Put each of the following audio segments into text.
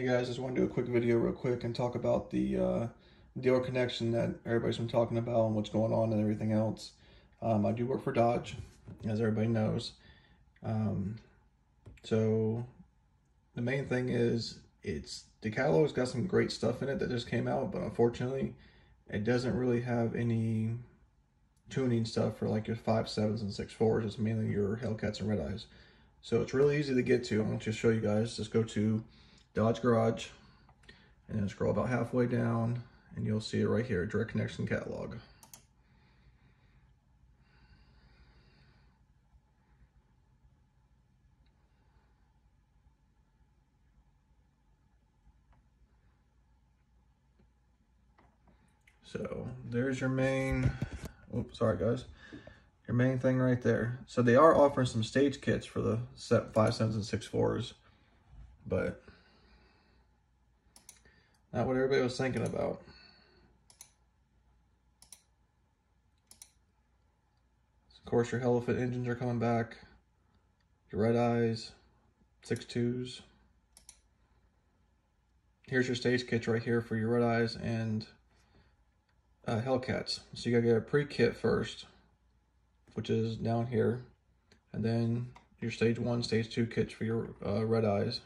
Hey guys, just want to do a quick video real quick and talk about the uh, dealer connection that everybody's been talking about and what's going on and everything else. Um, I do work for Dodge, as everybody knows. Um, so the main thing is it's the catalog's got some great stuff in it that just came out, but unfortunately it doesn't really have any tuning stuff for like your five sevens and six fours. It's mainly your Hellcats and Red Eyes. So it's really easy to get to. I'm going to show you guys. Just go to Dodge Garage, and then scroll about halfway down, and you'll see it right here, Direct Connection Catalog. So there's your main, oops, sorry guys, your main thing right there. So they are offering some stage kits for the set five sevens and six fours, but not what everybody was thinking about. Of course, your Hellephant engines are coming back. Your Red Eyes, six twos. Here's your stage kits right here for your Red Eyes and uh, Hellcats. So you gotta get a pre-kit first, which is down here. And then your stage one, stage two kits for your uh, Red Eyes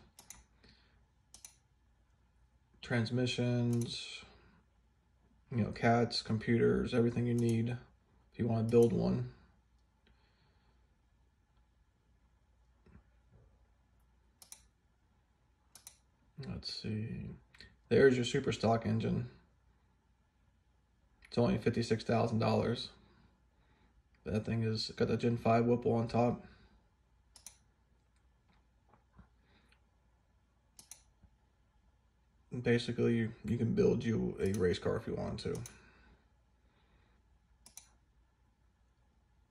transmissions, you know, cats, computers, everything you need if you want to build one. Let's see. There's your super stock engine. It's only $56,000. That thing is got the Gen 5 Whipple on top. Basically you, you can build you a race car if you want to.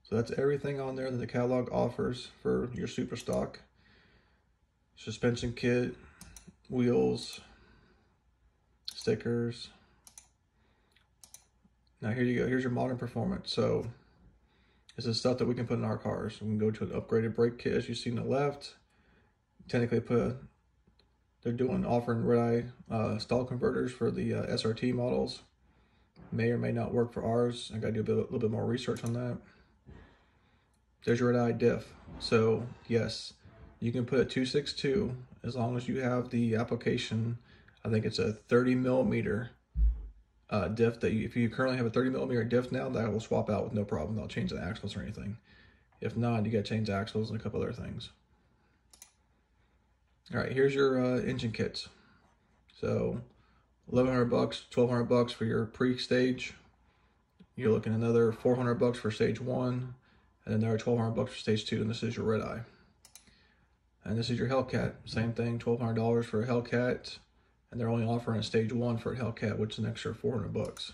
So that's everything on there that the catalog offers for your super stock. Suspension kit, wheels, stickers. Now here you go, here's your modern performance. So this is stuff that we can put in our cars. We can go to an upgraded brake kit as you see on the left. Technically put a they're doing offering red eye uh, stall converters for the uh, SRT models. May or may not work for ours. I got to do a, bit, a little bit more research on that. There's your red eye diff. So yes, you can put a 262 as long as you have the application. I think it's a 30 millimeter uh, diff that you, if you currently have a 30 millimeter diff now, that will swap out with no problem. They'll change the axles or anything. If not, you got to change the axles and a couple other things. All right, here's your uh, engine kits. So 1100 bucks, 1200 bucks for your pre-stage. You're looking another 400 bucks for stage one, and then there are 1200 bucks for stage two, and this is your red eye. And this is your Hellcat, same thing, $1,200 for a Hellcat, and they're only offering a stage one for a Hellcat, which is an extra 400 bucks.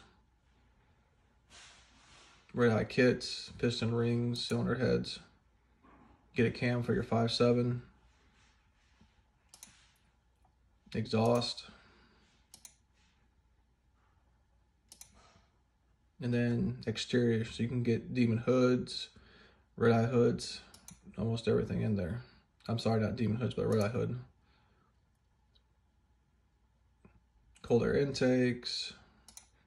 Red eye kits, piston rings, cylinder heads. Get a cam for your 5.7 exhaust. And then exterior, so you can get demon hoods, red eye hoods, almost everything in there. I'm sorry, not demon hoods, but red eye hood. Cold air intakes.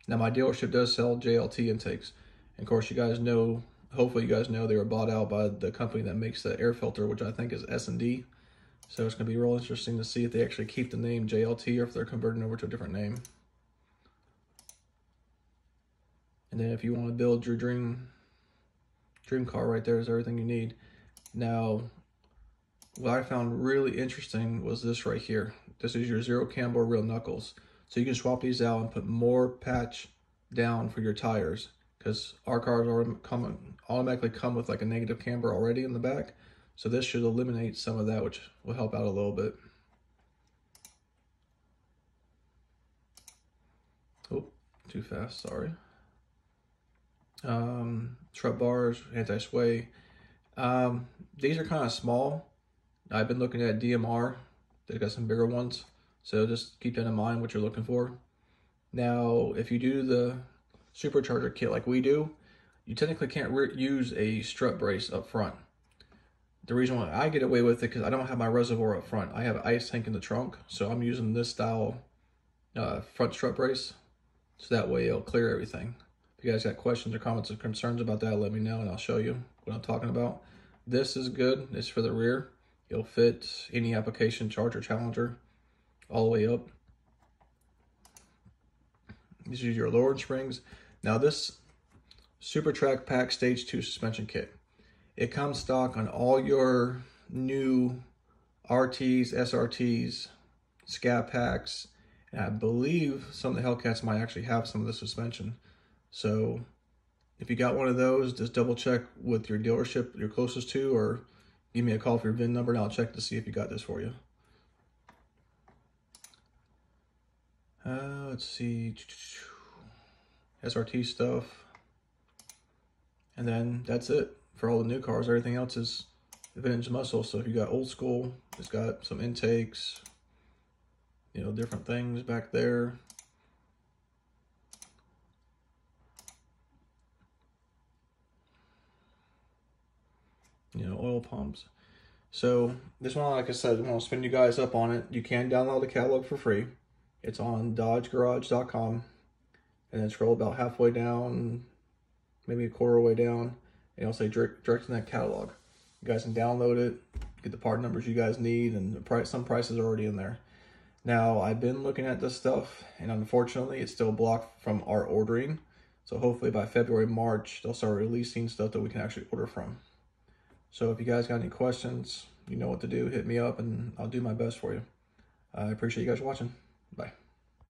Now my dealership does sell JLT intakes. And of course you guys know, hopefully you guys know they were bought out by the company that makes the air filter, which I think is S&B. So it's going to be real interesting to see if they actually keep the name JLT or if they're converting over to a different name. And then if you want to build your dream dream car right there is everything you need. Now, what I found really interesting was this right here. This is your zero camber real knuckles. So you can swap these out and put more patch down for your tires because our cars are come, automatically come with like a negative camber already in the back. So this should eliminate some of that, which will help out a little bit. Oh, too fast, sorry. Um, strut bars, anti-sway. Um, these are kind of small. I've been looking at BMR. They've got some bigger ones. So just keep that in mind, what you're looking for. Now, if you do the supercharger kit like we do, you technically can't use a strut brace up front. The reason why I get away with it because I don't have my reservoir up front. I have an ice tank in the trunk, so I'm using this style uh, front strut brace, so that way it'll clear everything. If you guys got questions or comments or concerns about that, let me know and I'll show you what I'm talking about. This is good. It's for the rear. It'll fit any application, Charger, Challenger, all the way up. These are your lowered springs. Now this Super Track Pack Stage 2 suspension kit. It comes stock on all your new RTs, SRTs, Scat Packs, and I believe some of the Hellcats might actually have some of the suspension. So if you got one of those, just double check with your dealership you're closest to or give me a call for your VIN number and I'll check to see if you got this for you. Uh, let's see. SRT stuff. And then that's it for all the new cars. Everything else is vintage muscle. So if you got old school, it's got some intakes, you know, different things back there. You know, oil pumps. So this one, like I said, I want to spin you guys up on it. You can download the catalog for free. It's on dodgegarage.com. And then scroll about halfway down, maybe a quarter way down, and it'll say direct, direct in that catalog. You guys can download it, get the part numbers you guys need, and the price, some prices are already in there. Now, I've been looking at this stuff, and unfortunately, it's still blocked from our ordering. So hopefully by February, March, they'll start releasing stuff that we can actually order from. So if you guys got any questions, you know what to do. Hit me up, and I'll do my best for you. I appreciate you guys watching. Bye.